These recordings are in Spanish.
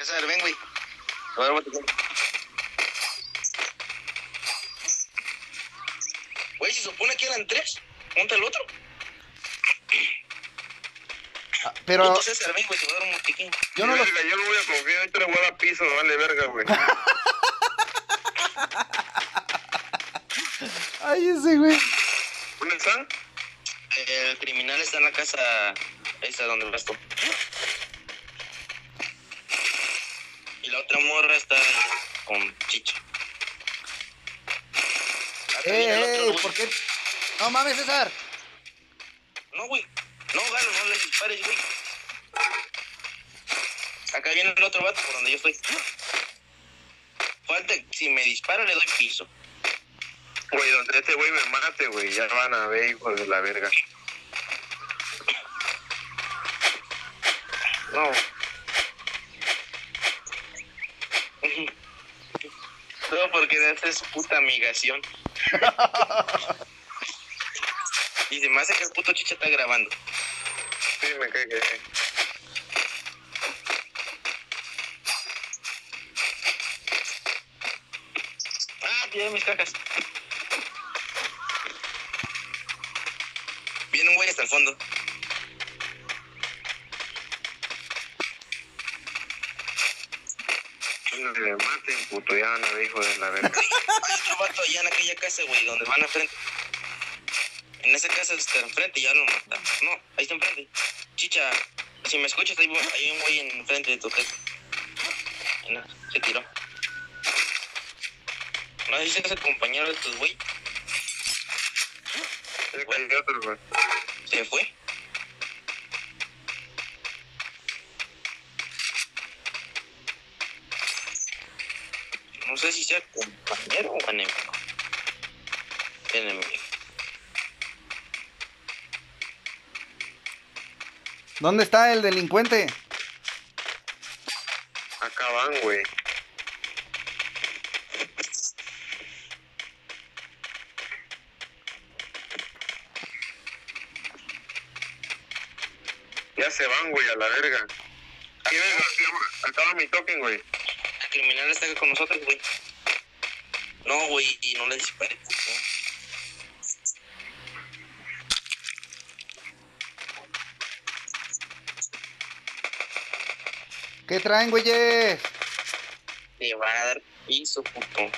César, ven, güey. A ver. Güey, se supone que eran tres. Ponte el otro. Ah, Pero Puto César, ven, güey, te voy a dar un motiquín. yo no. Verga, yo no voy a confiar, ahorita le voy a dar piso, no vale verga, güey. Ay, ese güey. ¿Dónde están? El criminal está en la casa esa donde vas tú. Y la otra morra está con chicha. Acá viene el Eh, otro, eh. ¿por qué? No mames, César. No, güey. No, Galo, no le dispares, güey. Acá viene el otro vato por donde yo estoy. Falta, si me dispara le doy piso. Güey, donde este güey me mate, güey, ya van a ver, hijo de la verga. No, No, porque es puta amigación. y se me hace que el puto chicha está grabando. sí, me cae que sí. Ah, tiene mis cajas. Viene un güey hasta el fondo. No le maten, puto, ya van a ver, hijo de la verga. Hay otro vato allá en aquella casa, güey, donde van enfrente. En esa casa está enfrente, ya lo mataron. No, ahí está enfrente. Chicha, si me escuchas, ahí hay un güey enfrente de tu casa. No, se tiró. No sé si es el compañero de estos güey. Otro, güey. Se fue. No sé si sea compañero o enemigo. Enemigo. ¿Dónde está el delincuente? Acá van, güey. Ya se van, güey, a la verga. Acaba mi token, güey. El criminal está con nosotros, güey. No, güey, y no le disparé. puto. ¿Qué traen, güeyes? Te va a dar piso, puto.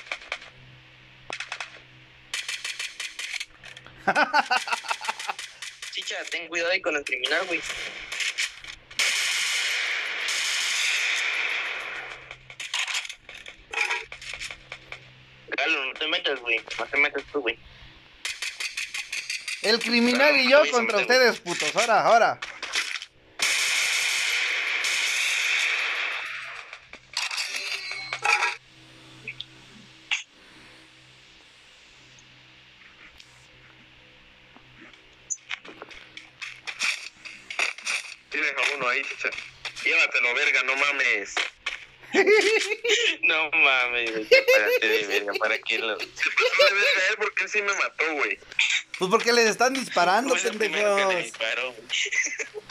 Chicha, ten cuidado ahí con el criminal, güey. Galo, no te metas, güey. No te metas tú, güey. El criminal y yo Oye, contra mete, ustedes, putos. Ahora, ahora. Tienes a uno ahí, chicha. Llévatelo, verga, no mames. No mames, güey. Párate de verga, ¿para qué lo...? Se pasó de verga él porque él sí me mató, güey. Pues porque les están disparando, Fue el primero que le pendejos. disparó, güey.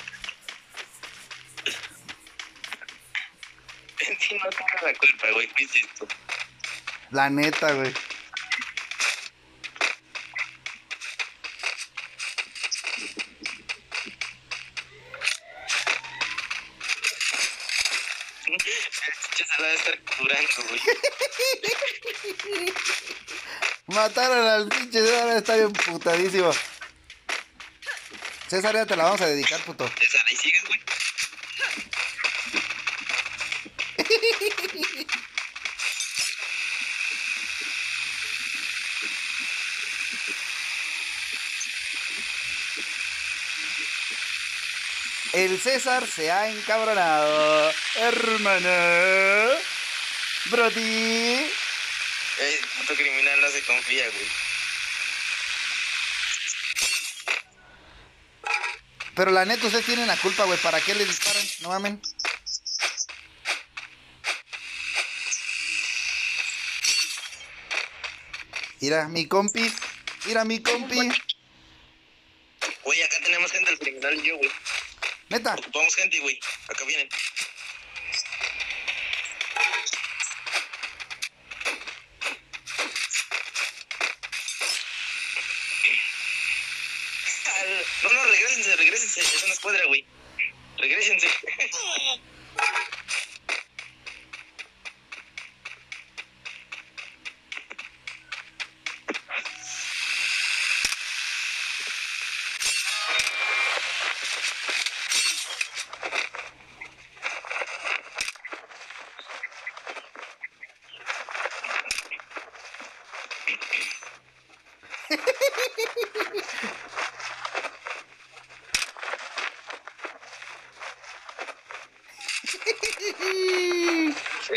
En ti no tengo la culpa, güey. ¿Qué es esto? La neta, güey. El chicha se la güey. Mataron al pinche César, está bien putadísimo. César, ya te la vamos a dedicar, puto. César, ahí sigues, güey. El César se ha encabronado. Hermano. Brody. El puto criminal no se confía, güey. Pero la neta, ustedes tienen la culpa, güey. ¿Para qué le disparan? No mamen. Mira, mi compi. Mira, mi compi. Güey, acá tenemos gente del criminal y yo, güey. Neta. Ocupamos gente, güey. Acá vienen. Regrésense, es una escuadra, güey. Regrésense.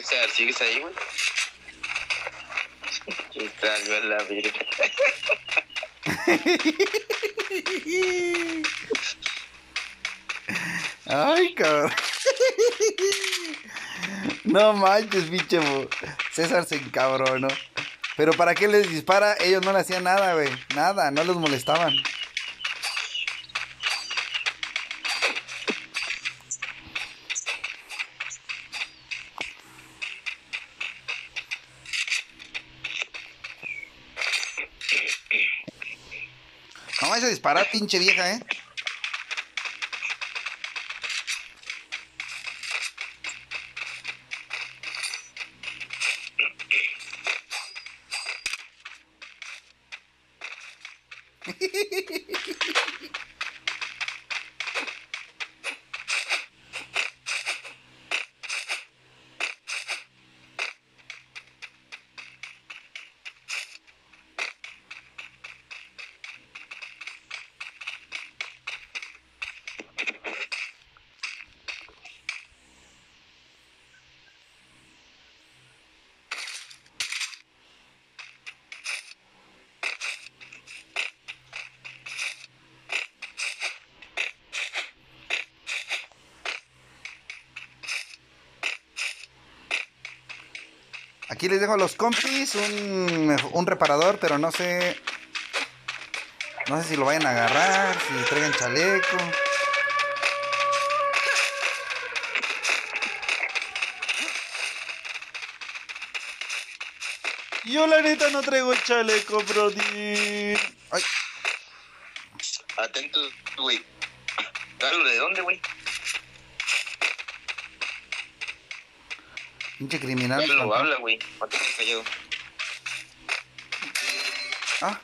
César, ¿sigues ahí, güey? Estás, güey, la virgen. Ay, cabrón. No manches, pinche. César se encabronó. Pero ¿para qué les dispara? Ellos no le hacían nada, güey. Nada, no los molestaban. A disparar, pinche vieja, ¿eh? Aquí les dejo a los compis un, un reparador, pero no sé. No sé si lo vayan a agarrar, si traigan chaleco. Yo la neta no traigo chaleco, brody. Ay, Atento, güey. ¿de dónde, güey? Pinche criminal. Fantasma. habla, güey. Mantente callado. Ah,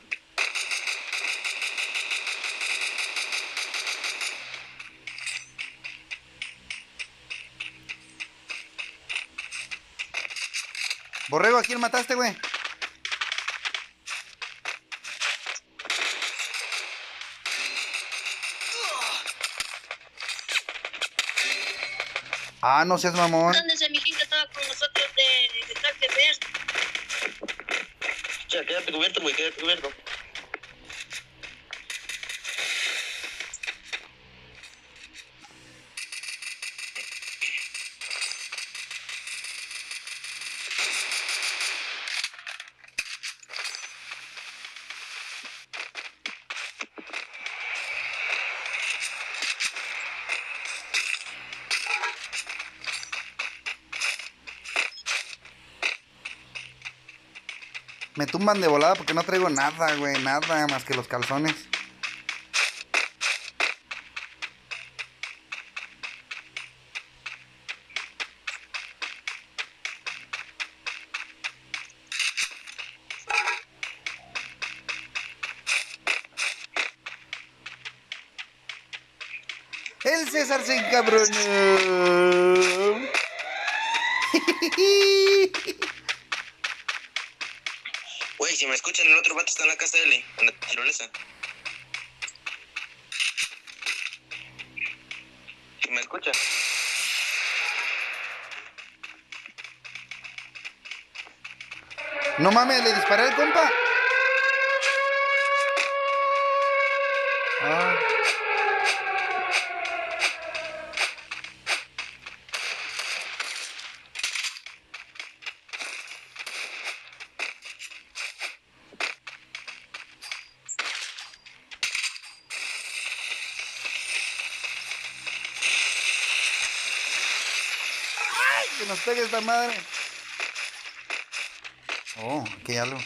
Borrego, ¿a quién mataste, güey? Ah, no seas mamón. ¿Dónde ese quédate cubierto, güey, quédate cubierto. Me tumban de volada porque no traigo nada, güey, nada más que los calzones. El César se encabronó. Si me escuchan, el otro vato está en la casa de L, en la tirolesa. Si me escuchan. No mames, le disparé al compa. Que nos pegue esta madre. Oh, hay algo.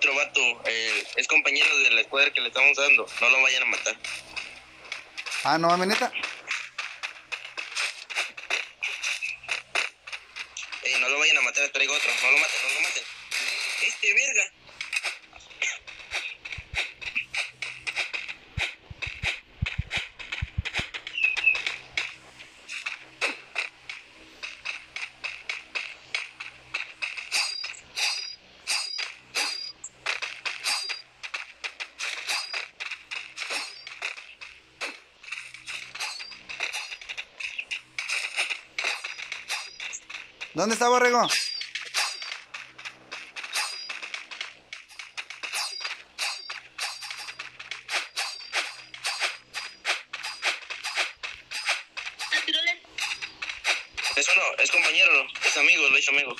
otro vato, eh, es compañero de la escuadra que le estamos dando. No lo vayan a matar. Ah, no mames, neta. Eh, no lo vayan a matar, traigo otro. No lo maten, no lo maten. Este verga. ¿Dónde está Borrego? Eso no, es compañero, es amigo, lo he hecho amigo.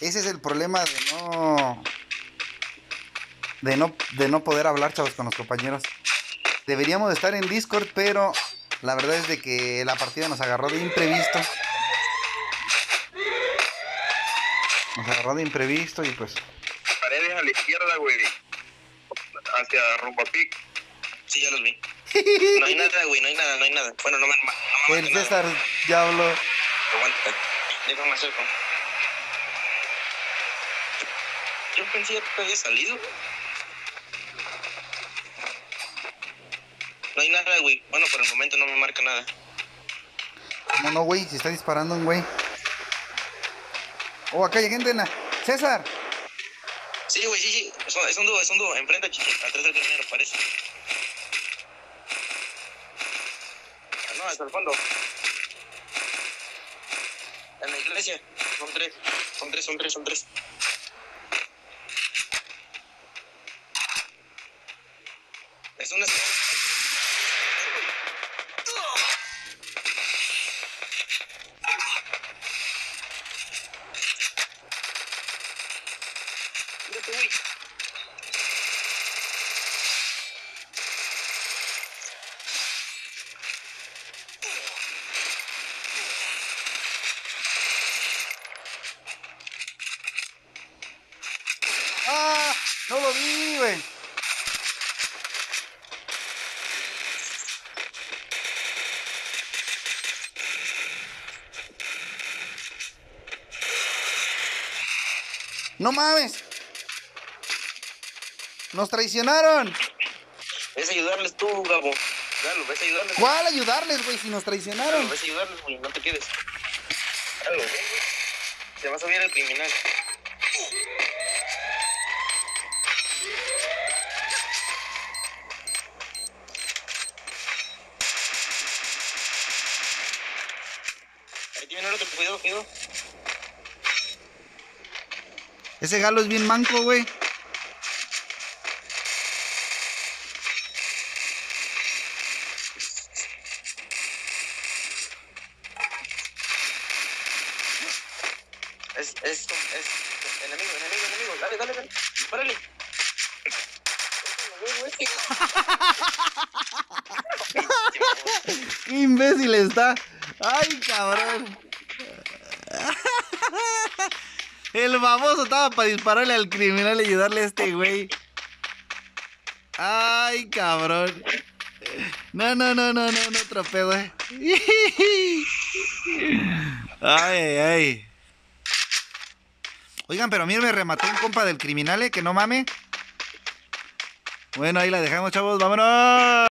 Ese es el problema de no. De no, de no poder hablar, chavos, con los compañeros. Deberíamos de estar en Discord, pero la verdad es de que la partida nos agarró de imprevisto. Nos agarró de imprevisto y pues. Paredes a la izquierda, güey. Hacia rumbo a pic. Sí, ya los vi. No hay nada, güey, no hay nada, no hay nada. Bueno, no me, no me El nada. César ya habló. Aguanta. Déjame acerco. Yo pensé que había salido. No hay nada, güey. Bueno, por el momento no me marca nada. No, no, güey, se está disparando un güey. Oh, acá hay gente en la. César, Sí, güey, sí, sí. Es un, es un dúo, es un dúo. Enfrenta, chichi. Atrás del camionero, parece. Ah, no, hasta el fondo. En la iglesia. Son tres. Son tres, son tres, son tres. Güey. ¡Ah! No lo vi, güey. No mames. Nos traicionaron. Ves a ayudarles tú, Gabo. Dalo, ves a ayudarles. ¿Cuál ayudarles, güey, si nos Dalo, traicionaron? ves a ayudarles, güey. No te quedes. Dalo, güey. Te vas a ver el criminal. Ahí viene el otro, cuidado, cuidado. Ese galo es bien manco, güey. Es, es, es, enemigo, enemigo, enemigo. Dale, dale, dale. Dispárale. Qué imbécil está. Ay, cabrón. El baboso estaba para dispararle al criminal y ayudarle a este güey. Ay, cabrón. No, no, no, no, no, no tropeo, güey. Ay, ay, ay. Oigan, pero a mí me remató un compa del criminal, ¿eh? Que no mame. Bueno, ahí la dejamos, chavos. Vámonos.